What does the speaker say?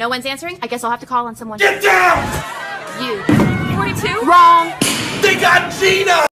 No one's answering? I guess I'll have to call on someone. Get down! You. 42? Wrong! They got Gina!